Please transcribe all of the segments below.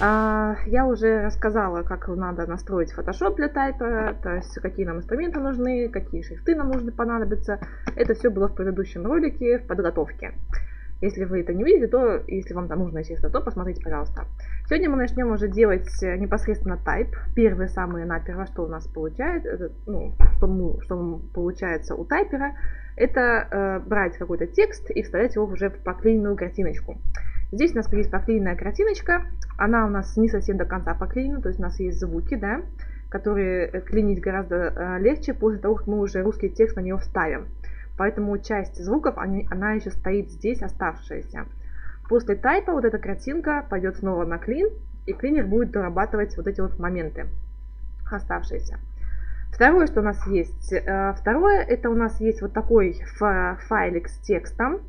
А, я уже рассказала, как надо настроить Photoshop для тайпа, то есть какие нам инструменты нужны, какие шрифты нам нужны понадобятся. Это все было в предыдущем ролике в подготовке. Если вы это не видите, то если вам это нужно, естественно, то посмотрите, пожалуйста. Сегодня мы начнем уже делать непосредственно type. Первые самые наперво, что у нас получается, ну, что, мы, что получается у тайпера, это э, брать какой-то текст и вставлять его уже в поклеенную картиночку. Здесь у нас есть поклеенная картиночка. Она у нас не совсем до конца поклеена, то есть у нас есть звуки, да, которые э, клинить гораздо э, легче после того, как мы уже русский текст на нее вставим. Поэтому часть звуков, они, она еще стоит здесь, оставшаяся. После тайпа вот эта картинка пойдет снова на клин, и клинер будет дорабатывать вот эти вот моменты оставшиеся. Второе, что у нас есть. Э, второе, это у нас есть вот такой файлик с текстом.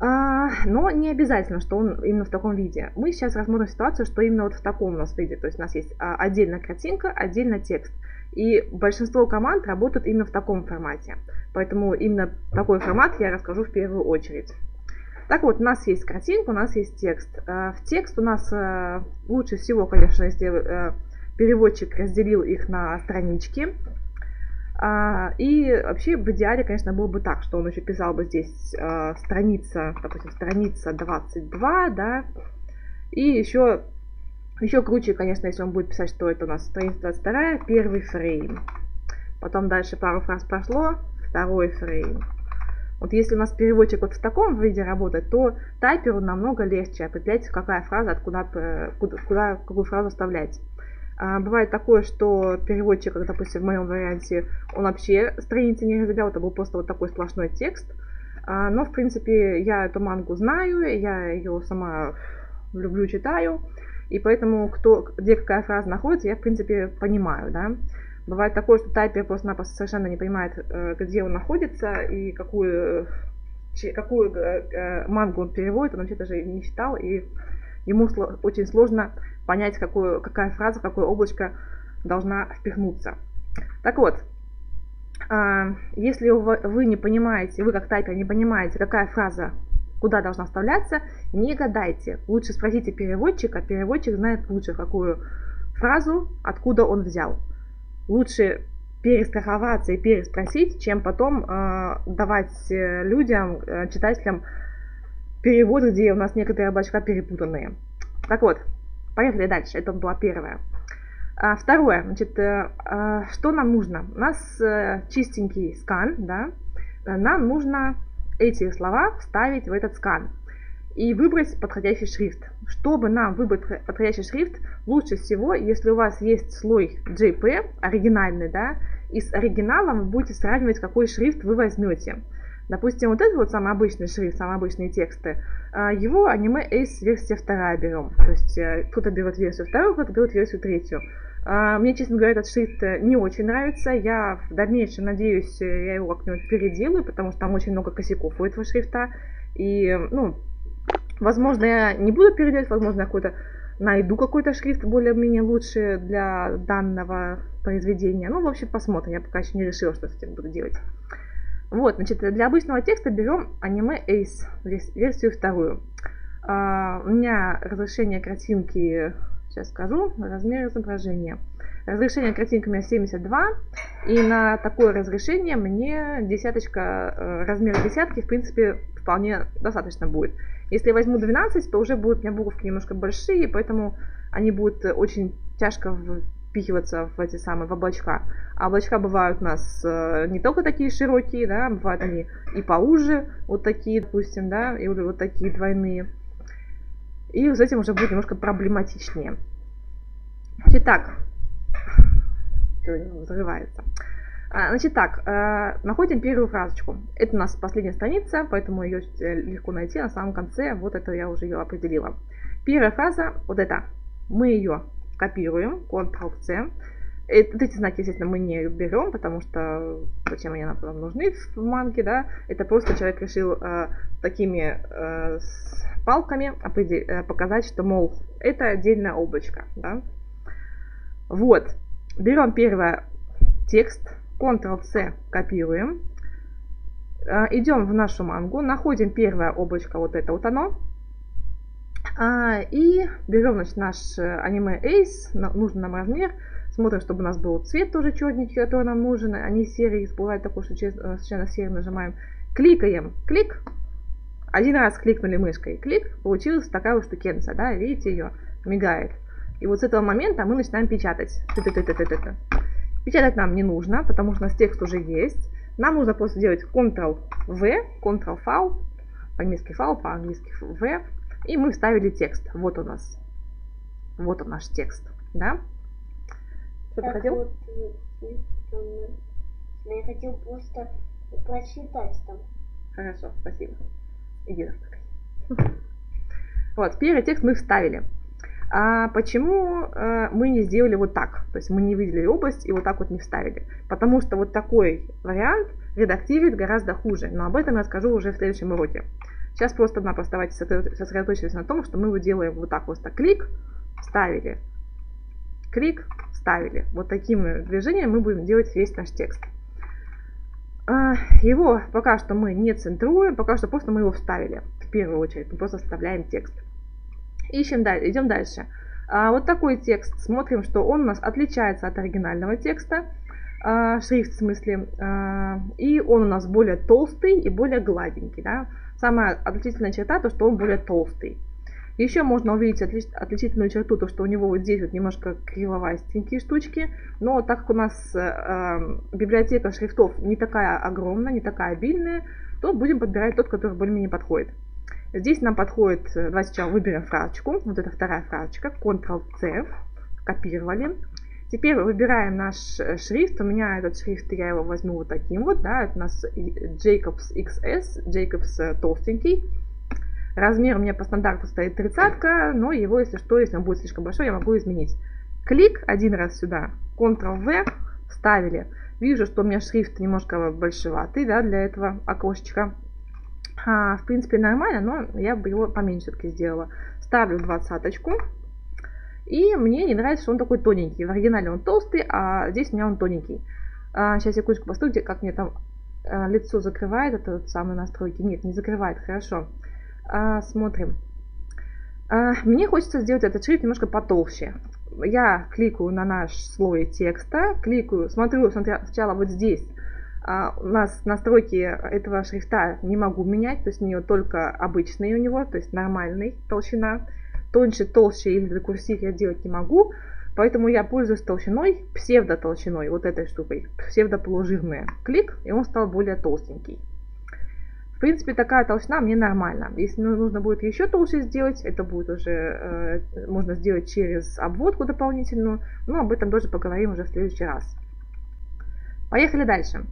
А, но не обязательно, что он именно в таком виде. Мы сейчас рассмотрим ситуацию, что именно вот в таком у нас виде. То есть у нас есть а, отдельная картинка, отдельно текст. И большинство команд работают именно в таком формате. Поэтому именно такой формат я расскажу в первую очередь. Так вот, у нас есть картинка, у нас есть текст. А, в текст у нас лучше всего, конечно, если переводчик разделил их на странички. А, и вообще в идеале, конечно, было бы так, что он еще писал бы здесь а, страница, допустим, страница 22, да, и еще, еще круче, конечно, если он будет писать, что это у нас страница 22, первый фрейм. Потом дальше пару фраз прошло, второй фрейм. Вот если у нас переводчик вот в таком виде работает, то тайперу намного легче определять, какая фраза, откуда, э, куда, куда какую фразу вставлять. А, бывает такое, что переводчик, допустим, в моем варианте, он вообще страницы не разделял, это был просто вот такой сплошной текст. А, но, в принципе, я эту мангу знаю, я ее сама люблю, читаю. И поэтому, кто, где какая фраза находится, я, в принципе, понимаю, да. Бывает такое, что тайпер просто-напросто совершенно не понимает, э, где он находится и какую, какую э, э, мангу он переводит, он вообще даже не читал, и ему очень сложно понять, какую, какая фраза, какое облачко должна впихнуться. Так вот, а, если вы не понимаете, вы как тайпер не понимаете, какая фраза куда должна вставляться, не гадайте. Лучше спросите переводчика, переводчик знает лучше, какую фразу, откуда он взял. Лучше перестраховаться и переспросить, чем потом э, давать людям, э, читателям переводы, где у нас некоторые облачка перепутанные. Так вот, Поехали дальше. Это была первая. А, второе, значит, э, а, что нам нужно? У нас э, чистенький скан, да, нам нужно эти слова вставить в этот скан и выбрать подходящий шрифт. Чтобы нам выбрать подходящий шрифт, лучше всего, если у вас есть слой JP оригинальный, да, и с оригиналом вы будете сравнивать, какой шрифт вы возьмете. Допустим, вот этот вот самый обычный шрифт, самые обычные тексты, а, его аниме Ace версия вторая берем. То есть э, кто-то берет версию вторую, кто-то берет версию третью. А, мне, честно говоря, этот шрифт э, не очень нравится. Я в дальнейшем, надеюсь, э, я его как-нибудь переделаю, потому что там очень много косяков у этого шрифта. И, ну, возможно, я не буду переделать, возможно, я какой-то найду какой-то шрифт более-менее лучший для данного произведения. Ну, в общем, посмотрим. Я пока еще не решила, что с этим буду делать. Вот, значит, для обычного текста берем аниме Ace, версию вторую. А, у меня разрешение картинки, сейчас скажу, размер изображения. Разрешение картинки у меня 72, и на такое разрешение мне десяточка, э, размер десятки, в принципе, вполне достаточно будет. Если я возьму 12, то уже будут у меня буковки немножко большие, поэтому они будут очень тяжко впихиваться в эти самые в облачка. А облачка бывают у нас э, не только такие широкие, да, бывают они и поуже, вот такие, допустим, да, или вот такие двойные. И с этим уже будет немножко проблематичнее. Итак, взрывается. А, значит так, э, находим первую фразочку. Это у нас последняя страница, поэтому ее легко найти на самом конце. Вот это я уже ее определила. Первая фраза, вот это, мы ее копируем, Ctrl-C. Эти знаки, естественно, мы не берем, потому что зачем они нам нужны в манге, да? Это просто человек решил э, такими э, палками э, показать, что, мол, это отдельное облачко, да? Вот. Берем первое текст, Ctrl-C копируем. Э, идем в нашу мангу, находим первое облачко, вот это вот оно. А, и берем значит, наш э, аниме Ace, нужный нам размер, смотрим, чтобы у нас был цвет тоже четненький, который нам нужен, не серый. Бывает такое, что случайно серый нажимаем. Кликаем. Клик. Один раз кликнули мышкой. Клик. Получилась такая вот штукенция, да, видите ее? Мигает. И вот с этого момента мы начинаем печатать. Печатать нам не нужно, потому что у нас текст уже есть. Нам нужно просто делать Ctrl-V, Ctrl-V, по-английски файл, по-английски V, и мы вставили текст. Вот у нас. Вот он наш текст. Да? Что ты хотел? Вот, э, я хотел просто прочитать там. Хорошо, спасибо. Иди завтракай. Вот, первый текст мы вставили. А почему э, мы не сделали вот так? То есть мы не выделили область и вот так вот не вставили. Потому что вот такой вариант редактирует гораздо хуже. Но об этом я расскажу уже в следующем уроке. Сейчас просто-напросто давайте сосредоточимся на том, что мы его делаем вот так просто клик, вставили, клик, вставили. Вот таким движением мы будем делать весь наш текст. А, его пока что мы не центруем, пока что просто мы его вставили. В первую очередь мы просто вставляем текст. Ищем дальше, идем дальше. А, вот такой текст. Смотрим, что он у нас отличается от оригинального текста. А, шрифт в смысле. И он у нас более толстый и более гладенький. Да? Самая отличительная черта, то, что он более толстый. Еще можно увидеть отлич, отличительную черту, то, что у него вот здесь вот немножко кривовастенькие штучки. Но так как у нас э, библиотека шрифтов не такая огромная, не такая обильная, то будем подбирать тот, который более-менее подходит. Здесь нам подходит, э, давайте сначала выберем фразочку, вот это вторая фразочка, Ctrl-C, копировали. Теперь выбираем наш э, шрифт. У меня этот шрифт, я его возьму вот таким вот, да, это у нас Jacobs XS, Jacobs э, толстенький. Размер у меня по стандарту стоит тридцатка, но его, если что, если он будет слишком большой, я могу изменить. Клик один раз сюда, Ctrl-V, вставили. Вижу, что у меня шрифт немножко большеватый, да, для этого окошечка. А, в принципе, нормально, но я бы его поменьше все-таки сделала. Ставлю двадцаточку. И мне не нравится, что он такой тоненький. В оригинале он толстый, а здесь у меня он тоненький. А, сейчас секундочку постойте, как мне там а, лицо закрывает, это вот самые настройки. Нет, не закрывает, хорошо. А, смотрим. Мне хочется сделать этот шрифт немножко потолще. Я кликаю на наш слой текста, кликаю, смотрю сначала вот здесь. У нас настройки этого шрифта не могу менять, то есть у нее только обычный у него, то есть нормальный толщина тоньше, толще или курсив я делать не могу. Поэтому я пользуюсь толщиной, псевдотолщиной, вот этой штукой, псевдополужирная. Клик, и он стал более толстенький. В принципе, такая толщина мне нормально. Если нужно будет еще толще сделать, это будет уже, э, можно сделать через обводку дополнительную. Но об этом тоже поговорим уже в следующий раз. Поехали дальше.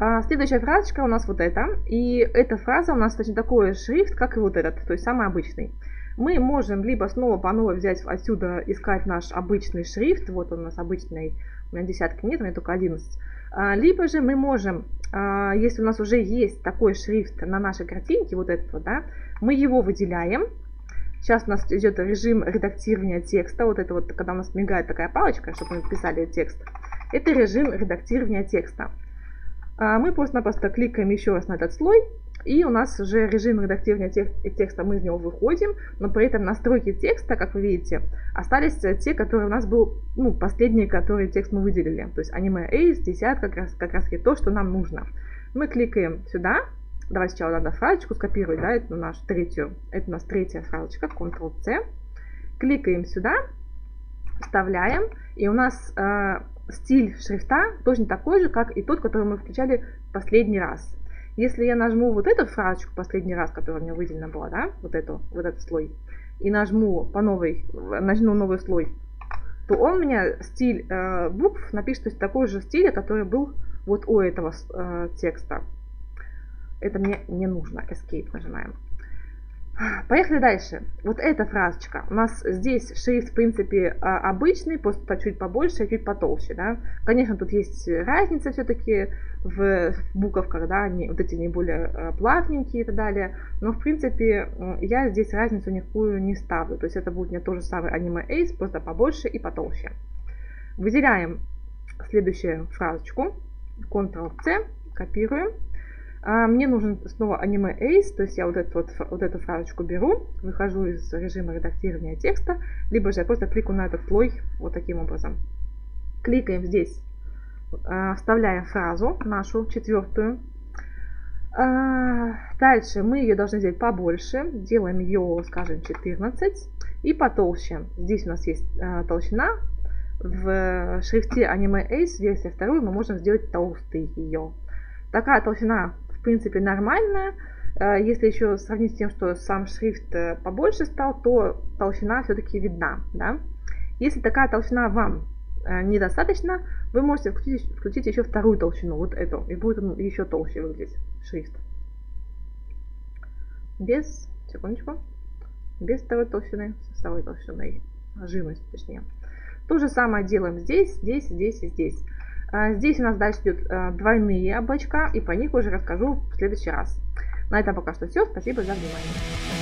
А, следующая фразочка у нас вот эта. И эта фраза у нас точно такой шрифт, как и вот этот, то есть самый обычный мы можем либо снова по новой взять отсюда, искать наш обычный шрифт, вот он у нас обычный, у меня десятки нет, у меня только 11, а, либо же мы можем, а, если у нас уже есть такой шрифт на нашей картинке, вот этот вот, да, мы его выделяем, Сейчас у нас идет режим редактирования текста. Вот это вот, когда у нас мигает такая палочка, чтобы мы писали текст. Это режим редактирования текста. А, мы просто-напросто кликаем еще раз на этот слой и у нас уже режим редактирования текста, мы из него выходим, но при этом настройки текста, как вы видите, остались те, которые у нас был, ну, последние, которые текст мы выделили. То есть аниме Ace, десятка, как раз, как раз то, что нам нужно. Мы кликаем сюда, давайте сначала надо фразочку скопировать, да, это нашу третью, это у нас третья фразочка, Ctrl-C. Кликаем сюда, вставляем, и у нас э, стиль шрифта точно такой же, как и тот, который мы включали последний раз. Если я нажму вот эту фразочку последний раз, которая у меня выделена была, да, вот эту, вот этот слой, и нажму по новой, нажму новый слой, то он меня стиль э, букв напишет то есть, такой же стиль, который был вот у этого э, текста. Это мне не нужно. Escape нажимаем. Поехали дальше. Вот эта фразочка. У нас здесь шрифт, в принципе, а, обычный, просто чуть побольше, чуть потолще. Да? Конечно, тут есть разница все-таки в буковках, да, они, вот эти не более а, плавненькие и так далее. Но, в принципе, я здесь разницу никакую не ставлю. То есть это будет мне то же самое аниме Ace, просто побольше и потолще. Выделяем следующую фразочку. Ctrl-C, копируем. А, мне нужен снова аниме Ace, то есть я вот эту, вот, вот эту фразочку беру, выхожу из режима редактирования текста, либо же я просто кликаю на этот слой вот таким образом. Кликаем здесь, а, вставляем фразу нашу четвертую. А, дальше мы ее должны сделать побольше, делаем ее, скажем, 14 и потолще. Здесь у нас есть толщина, в шрифте Anime Ace версия 2 мы можем сделать толстый ее. Такая толщина в принципе, нормальная. Э, если еще сравнить с тем, что сам шрифт э, побольше стал, то толщина все-таки видна. Да? Если такая толщина вам э, недостаточно, вы можете включить, включить еще вторую толщину, вот эту, и будет он еще толще выглядеть шрифт. Без, секундочку, без второй толщины, со второй толщиной, жирность точнее. То же самое делаем здесь, здесь, здесь и здесь. А, здесь у нас дальше идут а, двойные облачка, и по них уже расскажу в следующий раз. На этом пока что все. Спасибо за внимание.